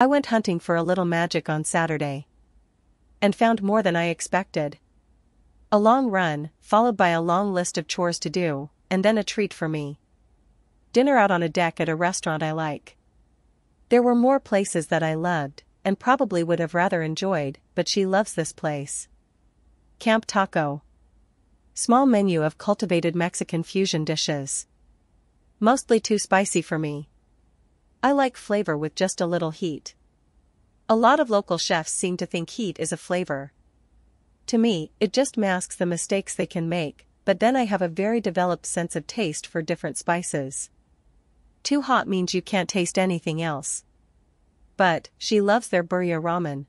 I went hunting for a little magic on Saturday. And found more than I expected. A long run, followed by a long list of chores to do, and then a treat for me. Dinner out on a deck at a restaurant I like. There were more places that I loved, and probably would have rather enjoyed, but she loves this place. Camp Taco. Small menu of cultivated Mexican fusion dishes. Mostly too spicy for me. I like flavor with just a little heat. A lot of local chefs seem to think heat is a flavor. To me, it just masks the mistakes they can make, but then I have a very developed sense of taste for different spices. Too hot means you can't taste anything else. But, she loves their birria ramen.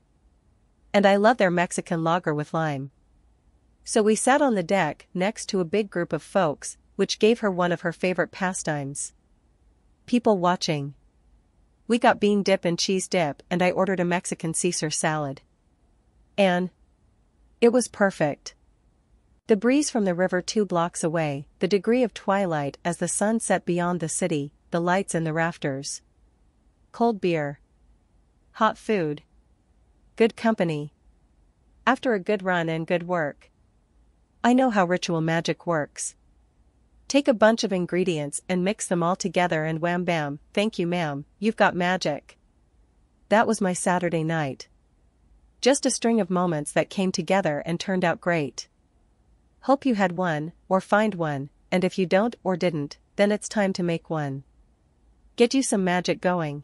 And I love their Mexican lager with lime. So we sat on the deck next to a big group of folks, which gave her one of her favorite pastimes. People watching. We got bean dip and cheese dip and I ordered a Mexican Caesar salad. And it was perfect. The breeze from the river two blocks away, the degree of twilight as the sun set beyond the city, the lights in the rafters. Cold beer. Hot food. Good company. After a good run and good work. I know how ritual magic works. Take a bunch of ingredients and mix them all together and wham bam, thank you ma'am, you've got magic. That was my Saturday night. Just a string of moments that came together and turned out great. Hope you had one, or find one, and if you don't or didn't, then it's time to make one. Get you some magic going.